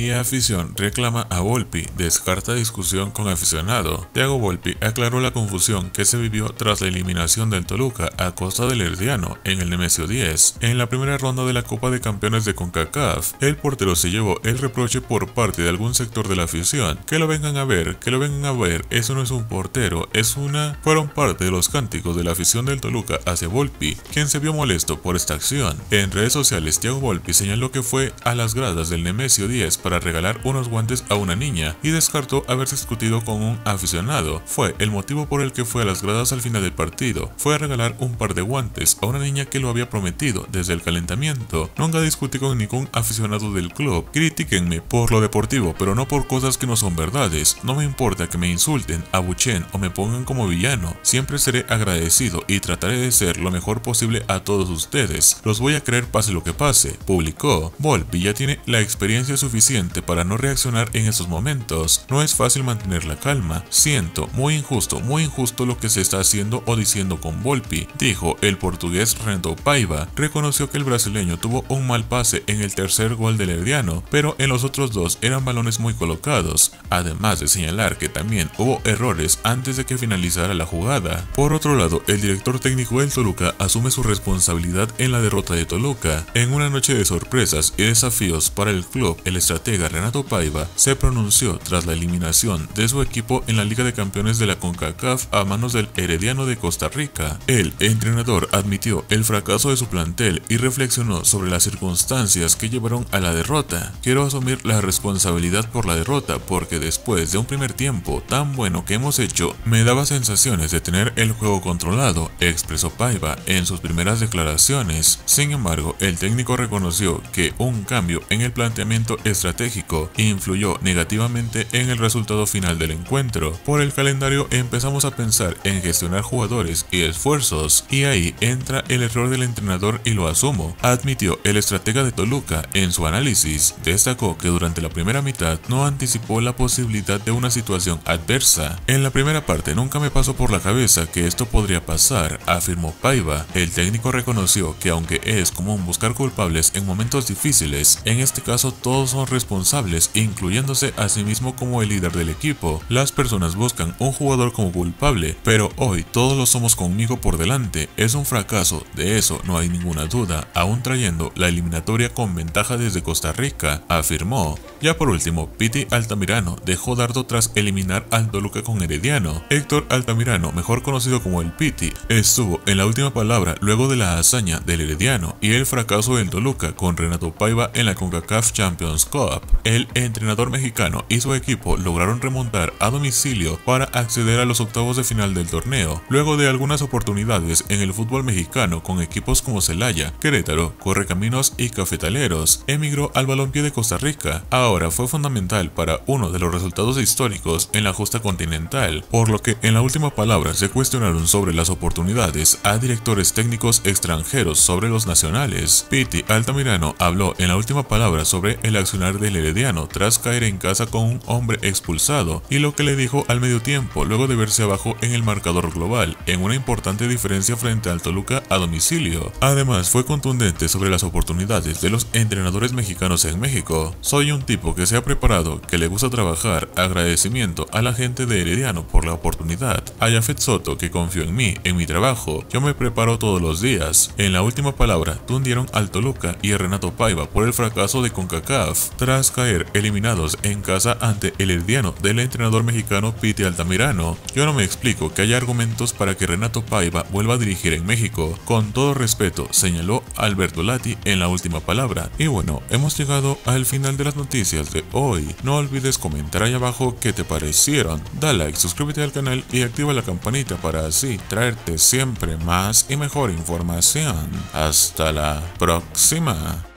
Y afición reclama a Volpi, descarta discusión con aficionado. Thiago Volpi aclaró la confusión que se vivió tras la eliminación del Toluca a costa del Herdiano en el Nemesio 10. En la primera ronda de la Copa de Campeones de CONCACAF, el portero se llevó el reproche por parte de algún sector de la afición. Que lo vengan a ver, que lo vengan a ver, eso no es un portero, es una... Fueron parte de los cánticos de la afición del Toluca hacia Volpi, quien se vio molesto por esta acción. En redes sociales, Thiago Volpi señaló que fue a las gradas del Nemesio 10 para regalar unos guantes a una niña y descartó haberse discutido con un aficionado. Fue el motivo por el que fue a las gradas al final del partido. Fue a regalar un par de guantes a una niña que lo había prometido desde el calentamiento. Nunca discutí con ningún aficionado del club. Critíquenme por lo deportivo, pero no por cosas que no son verdades. No me importa que me insulten, abuchen o me pongan como villano. Siempre seré agradecido y trataré de ser lo mejor posible a todos ustedes. Los voy a creer pase lo que pase. Publicó. Volpi ya tiene la experiencia suficiente para no reaccionar en esos momentos. No es fácil mantener la calma. Siento muy injusto, muy injusto lo que se está haciendo o diciendo con Volpi, dijo el portugués Rendo Paiva. Reconoció que el brasileño tuvo un mal pase en el tercer gol del Herdiano, pero en los otros dos eran balones muy colocados, además de señalar que también hubo errores antes de que finalizara la jugada. Por otro lado, el director técnico del Toluca asume su responsabilidad en la derrota de Toluca. En una noche de sorpresas y desafíos para el club, el estratega Renato Paiva se pronunció tras la eliminación de su equipo en la Liga de Campeones de la CONCACAF a manos del Herediano de Costa Rica. El entrenador admitió el fracaso de su plantel y reflexionó sobre las circunstancias que llevaron a la derrota. Quiero asumir la responsabilidad por la derrota porque después de un primer tiempo tan bueno que hemos hecho, me daba sensaciones de tener el juego controlado, expresó Paiva en sus primeras declaraciones. Sin embargo, el técnico reconoció que un cambio en el planteamiento estratégico estratégico influyó negativamente en el resultado final del encuentro. Por el calendario empezamos a pensar en gestionar jugadores y esfuerzos y ahí entra el error del entrenador y lo asumo, admitió el estratega de Toluca en su análisis. Destacó que durante la primera mitad no anticipó la posibilidad de una situación adversa. En la primera parte nunca me pasó por la cabeza que esto podría pasar, afirmó Paiva. El técnico reconoció que aunque es común buscar culpables en momentos difíciles, en este caso todos son responsables, incluyéndose a sí mismo como el líder del equipo. Las personas buscan un jugador como culpable, pero hoy todos lo somos conmigo por delante. Es un fracaso, de eso no hay ninguna duda, aún trayendo la eliminatoria con ventaja desde Costa Rica, afirmó. Ya por último, Piti Altamirano dejó dardo tras eliminar al Toluca con Herediano. Héctor Altamirano, mejor conocido como el Piti, estuvo en la última palabra luego de la hazaña del Herediano y el fracaso del Toluca con Renato Paiva en la CONCACAF Champions Cup el entrenador mexicano y su equipo lograron remontar a domicilio para acceder a los octavos de final del torneo, luego de algunas oportunidades en el fútbol mexicano con equipos como Celaya, Querétaro, Correcaminos y Cafetaleros. Emigró al balompié de Costa Rica. Ahora fue fundamental para uno de los resultados históricos en la justa continental, por lo que en la última palabra se cuestionaron sobre las oportunidades a directores técnicos extranjeros sobre los nacionales. Piti Altamirano habló en la última palabra sobre el accionar del Herediano tras caer en casa con un hombre expulsado y lo que le dijo al medio tiempo luego de verse abajo en el marcador global en una importante diferencia frente al Toluca a domicilio. Además fue contundente sobre las oportunidades de los entrenadores mexicanos en México. Soy un tipo que se ha preparado, que le gusta trabajar, agradecimiento a la gente de Herediano por la oportunidad, a Yafet Soto que confió en mí, en mi trabajo, yo me preparo todos los días. En la última palabra tundieron al Toluca y a Renato Paiva por el fracaso de CONCACAF tras caer eliminados en casa ante el herdiano del entrenador mexicano Piti Altamirano. Yo no me explico que haya argumentos para que Renato Paiva vuelva a dirigir en México. Con todo respeto, señaló Alberto Lati en la última palabra. Y bueno, hemos llegado al final de las noticias de hoy. No olvides comentar ahí abajo qué te parecieron. Da like, suscríbete al canal y activa la campanita para así traerte siempre más y mejor información. Hasta la próxima.